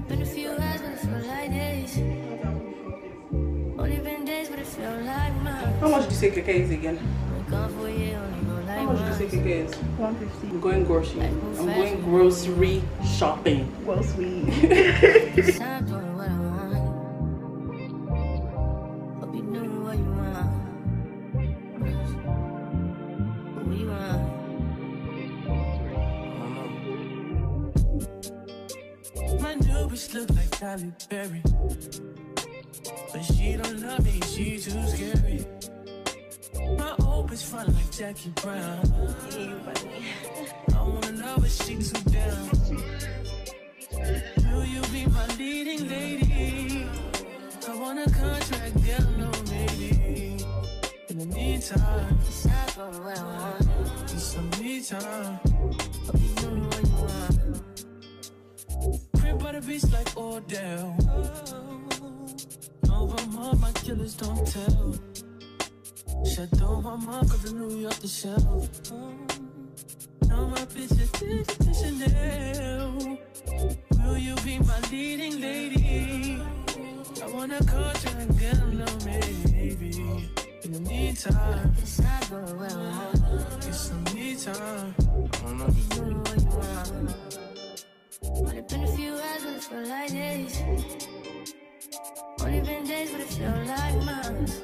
Only been a few hours, but it feel like days. Only been days, but it feel like months. How much do you say keke is again? Been gone for a year, only go like How much do you months. say keke is? 150. I'm going grocery. I'm going grocery shopping. Well, My new bitch look like Halle Berry. But she don't love me, she too scary. My old bitch front like Jackie Brown. I wanna love her, she too down. Will you be my leading lady? I want a contract, girl, no maybe. In the meantime, Time doing what I want. just some me time. Hope you doing what you want. The beach like Odell. Over my, my killers don't tell. Chateau Mama, cause the New York the shelf. Now my bitch is to Chanel. Will you be my leading lady? I want a contract, girl, no maybe. In the meantime, Time doing what I it feel like days. Only been days, but it feel like months.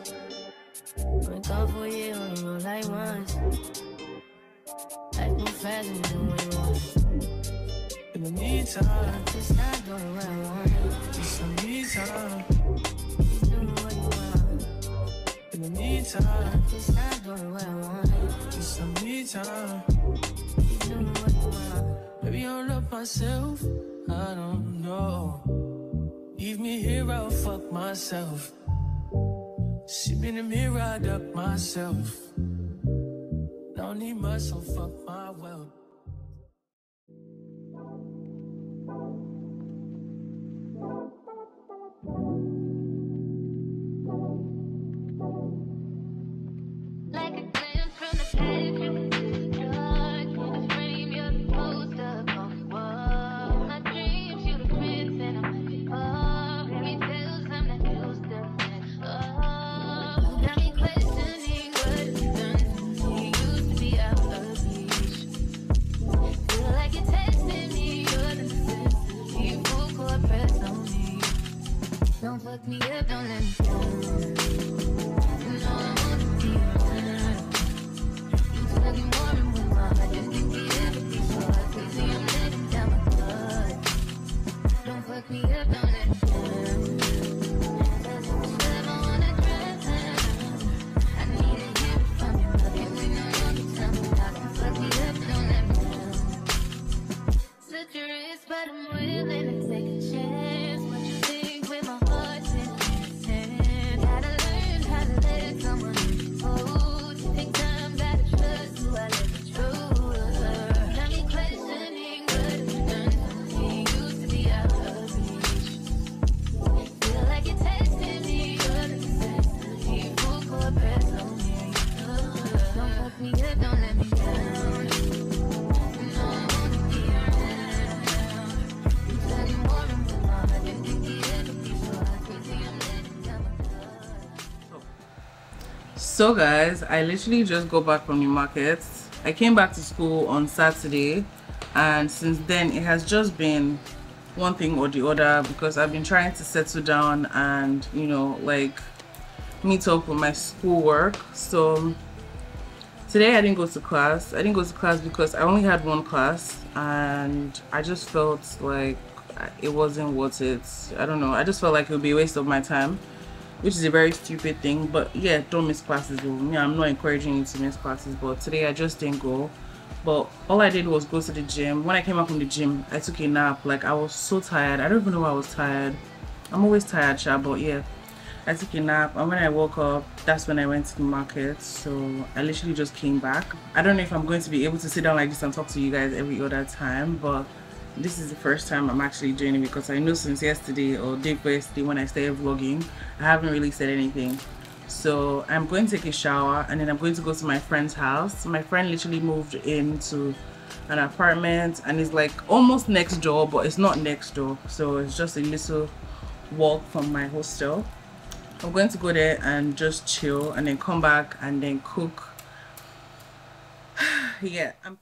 Been gone for a year, only go like once. Life move fast and you want. In the meantime, Just not doing what I want. get some me time. You doing what you want. In the meantime, Just not doing what I want. get some me time. You doing what you want. Maybe I love myself, I don't know. Leave me here, I'll fuck myself. Me in the mirror, I duck myself. Don't need much, so fuck my wealth. So guys, I literally just got back from the market. I came back to school on Saturday and since then it has just been one thing or the other because I've been trying to settle down and you know like meet up with my schoolwork. So today I didn't go to class. I didn't go to class because I only had one class and I just felt like it wasn't worth it. I don't know. I just felt like it would be a waste of my time which is a very stupid thing but yeah don't miss classes yeah i'm not encouraging you to miss classes but today i just didn't go. But all i did was go to the gym. When i came out from the gym i took a nap. Like i was so tired. I don't even know why i was tired. I'm always tired Sha, but yeah. I took a nap and when i woke up that's when i went to the market. So i literally just came back. I don't know if i'm going to be able to sit down like this and talk to you guys every other time but this is the first time I'm actually doing it because I know since yesterday or day before yesterday when I started vlogging, I haven't really said anything. So I'm going to take a shower and then I'm going to go to my friend's house. My friend literally moved into an apartment and it's like almost next door but it's not next door so it's just a little walk from my hostel i'm going to go there and just chill and then come back and then cook yeah i'm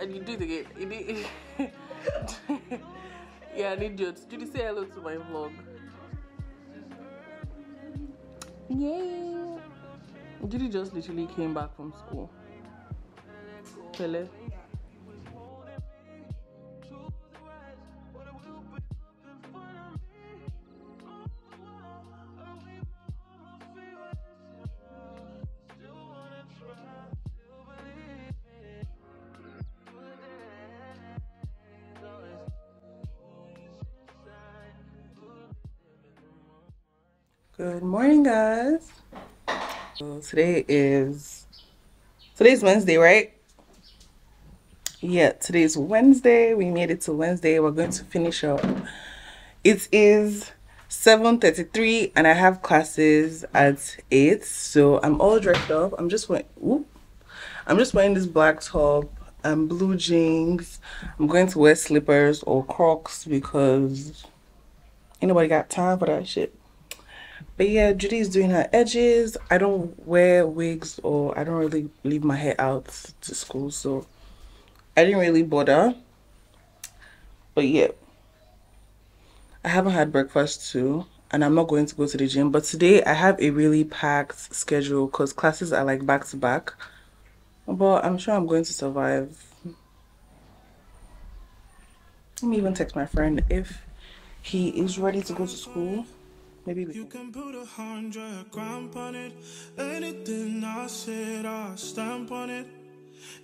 and you do again. You need... yeah, an idiot. Judy, say hello to my vlog. Yay! Judy just literally came back from school. Pele. Good morning, guys. So today is today's Wednesday, right? Yeah, today's Wednesday. We made it to Wednesday. We're going to finish up. It is 7:33 and I have classes at 8. So I'm all dressed up. I'm just wearing whoop. I'm just wearing this black top and blue jeans. I'm going to wear slippers or Crocs because ain't nobody got time for that shit. But yeah, Judy's doing her edges. I don't wear wigs or I don't really leave my hair out to school, so I didn't really bother. But yeah, I haven't had breakfast too, and I'm not going to go to the gym. But today I have a really packed schedule because classes are like back to back. But I'm sure I'm going to survive. Let me even text my friend if he is ready to go to school. Maybe we You can put a hundred grand on it. Anything I said, I stamp on it.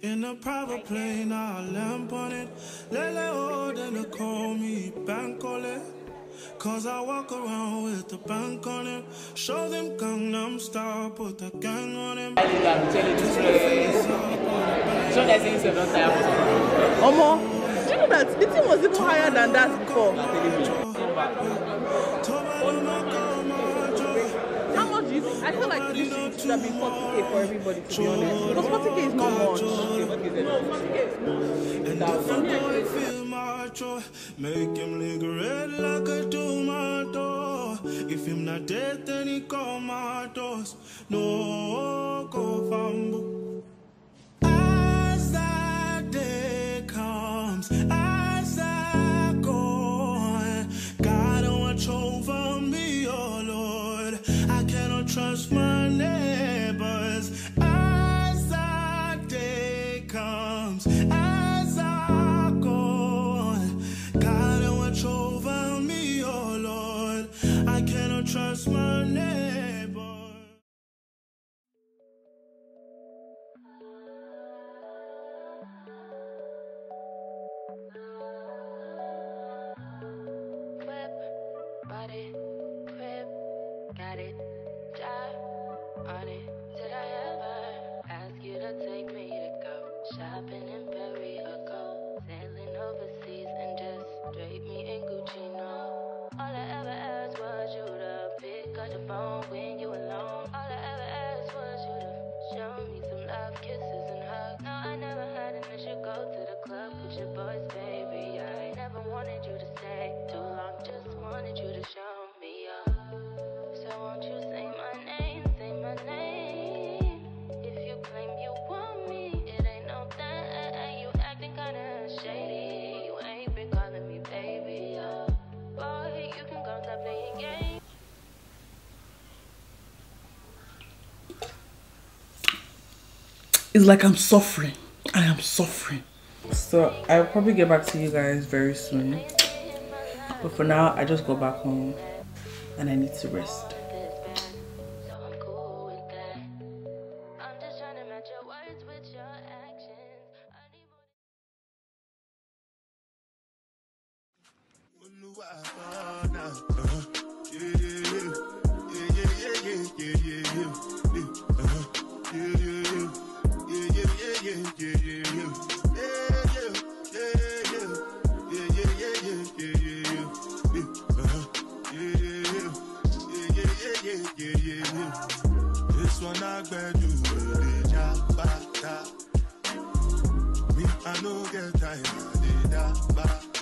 In a private plane, I lamp on it. Lele oh, then they call me Bankole. Cause I walk around with the bank on it. Show them Gangnam style, put the gang on him. I'm telling you straight. So that's things are not there. Omo, do you know that the thing was even higher than that before? Feel like this should have been 40k for everybody, to be honest. Because 40k is not much. And if a boy feel my joy, make him lick red like a tomato. If him not dead, then he call my doors. No, go fumble. Body, crib, got it, job on it. Did I ever ask you to take me to go shopping in Paris or go sailing overseas and just drape me in Gucci? No, all I ever asked was you to pick up the phone when you alone. All I ever asked was you to show me It's like I'm suffering. I am suffering. So I'll probably get back to you guys very soon. But for now, I just go back home and I need to rest.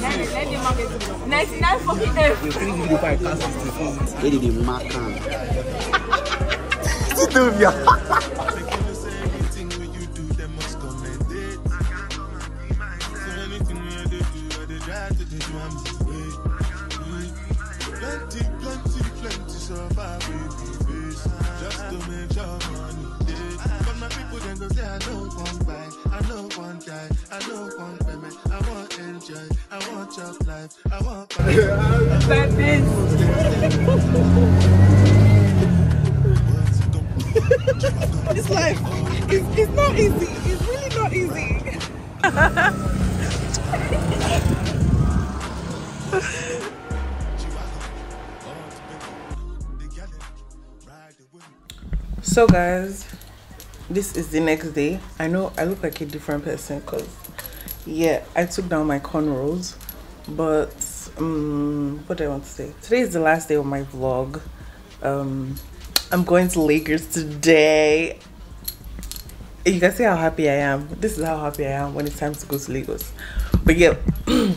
99 fucking F. You think you buy cars 64? Where did they mark am? Still do ya. Want enjoy, I want chop life, I want. This life, it's, it's not easy. It's really not easy. So guys, this is the next day. I know I look like a different person because yeah, I took down my cornrows, but um, what do I want to say? Today is the last day of my vlog. Um, I'm going to Lagos today. You can see how happy I am. This is how happy I am when it's time to go to Lagos. But yeah,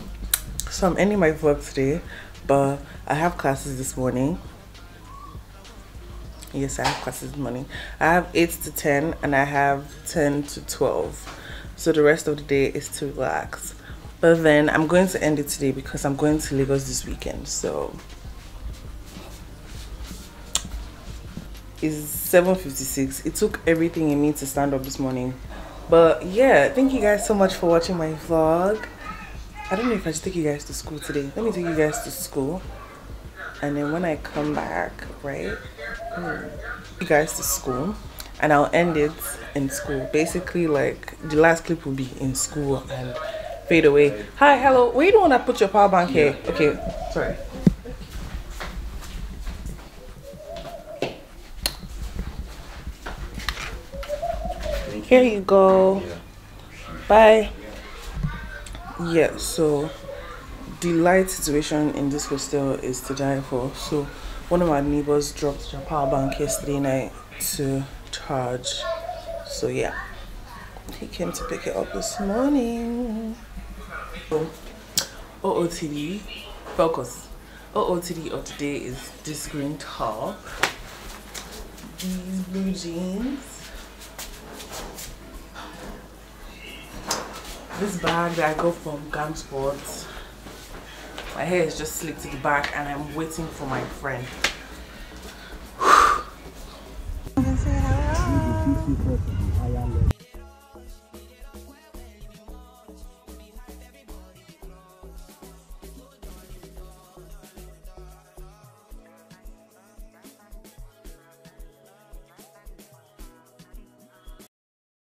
so I'm ending my vlog today, but I have classes this morning. Yes, I have classes this morning. I have 8 to 10 and I have 10 to 12. So the rest of the day is to relax. But then I'm going to end it today because I'm going to Lagos this weekend. So it's 7.56. It took everything in me to stand up this morning. But yeah, thank you guys so much for watching my vlog. I don't know if I should take you guys to school today. Let me take you guys to school. And then when I come back, right? Hmm. you guys to school and I'll end it in school. Basically, like the last clip will be in school and fade away. Hi, hello. Where you don't want to put your power bank here? Okay, sorry. Here you go. Bye. Yeah, so the light situation in this hostel is to die for. So one of my neighbors dropped their power bank yesterday night to charge. So yeah, he came to pick it up this morning. So, OOTD, focus. OOTD of today is this green top, these blue jeans, this bag that I got from Gang Sports. My hair is just slicked to the back and I'm waiting for my friend. Khi cơ sở.